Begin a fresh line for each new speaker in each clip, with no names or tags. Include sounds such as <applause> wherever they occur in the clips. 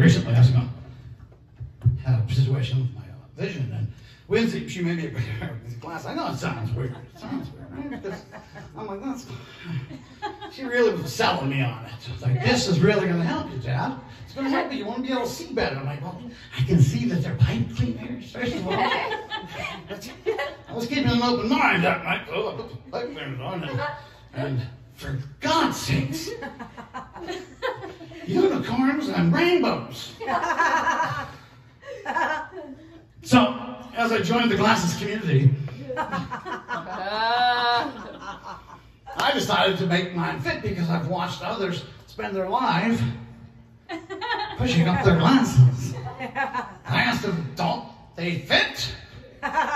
recently I was going a situation with my uh, vision, and Wednesday she made me a <laughs> glass. I know it sounds weird. It sounds weird, right? Because I'm like, that's. She really was selling me on it. It's like, this is really going to help you, Dad. It's going to help you. You want to be able to see better. I'm like, well, I can see that they're pipe cleaners. First of all, I was keeping an open mind that night. Oh, I put the pipe cleaners on, and, and for God's sakes unicorns and rainbows. So, as I joined the glasses community, I decided to make mine fit because I've watched others spend their life pushing up their glasses. I asked them, don't they fit?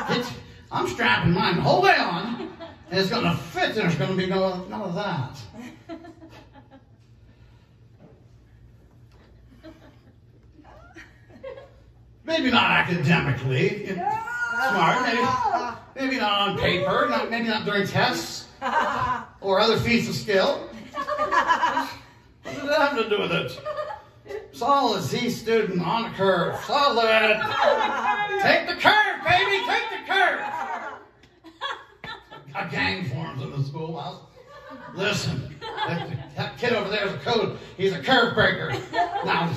Fit. I'm strapping mine whole way on, and it's going to fit, there's going to be no, none of that. Maybe not academically smart, maybe, maybe not on paper, not, maybe not during tests <laughs> or other feats of skill. What does that have to do with it? Saul, a Z student on a curve. Solid. Take the curve, baby. Take the curve. A gang forms in the schoolhouse. Listen, that, that kid over there is a code. He's a curve breaker. Now,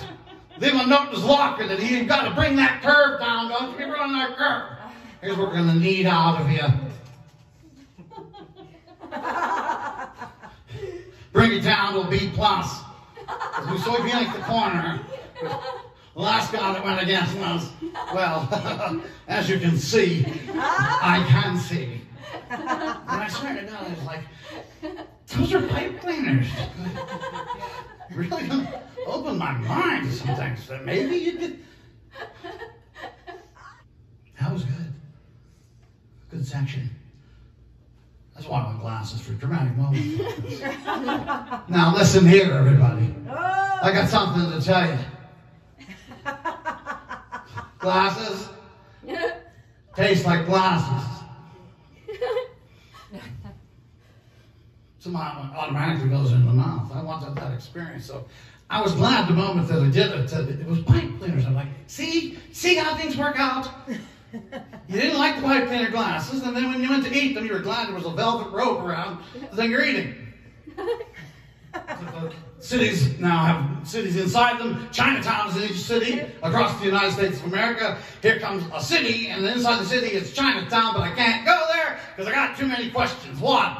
him a note in his locker that he's got to bring that curve down. Don't you be running that curve. Here's what we're going to need out of you. Bring it down to a B plus. We saw you at the corner, the last guy that went against us, well, <laughs> as you can see, I can see. And I swear to God, I was like, those are pipe cleaners. <laughs> really opened my mind to some things that maybe you could. That was good. Good section. That's why I want glasses for dramatic moments. <laughs> now listen here, everybody. Oh. I got something to tell you. Glasses taste like glasses. <laughs> So my automatically goes in the mouth. I wanted that experience. So I was glad the moment that I did it. It was pipe cleaners. I'm like, see, see how things work out. You didn't like the pipe cleaner glasses, and then when you went to eat them, you were glad there was a velvet rope around the thing you're eating. cities now have cities inside them. Chinatown is in each city across the United States of America. Here comes a city, and inside the city is Chinatown, but I can't go there because I got too many questions. One,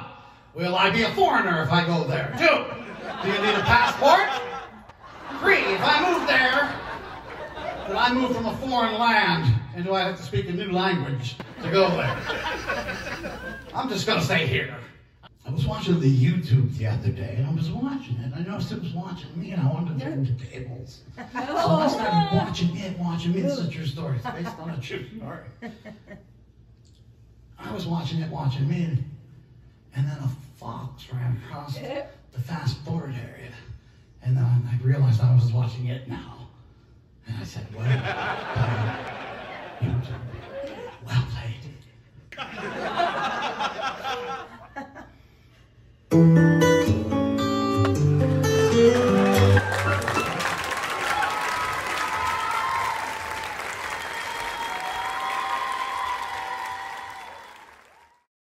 will I be a foreigner if I go there? Two, do you need a passport? Three, if I move there, did I move from a foreign land? And do I have to speak a new language to go there? I'm just going to stay here. I was watching the YouTube the other day, and I was watching it. I noticed it was watching me, and I wanted to turn the tables. So I started watching it, watching me. This is a true story. It's based on a true story. I was watching it, watching me, and, and then a fox ran across the fast forward area. And I realized I was watching it now. And I said, well uh, well played. <laughs>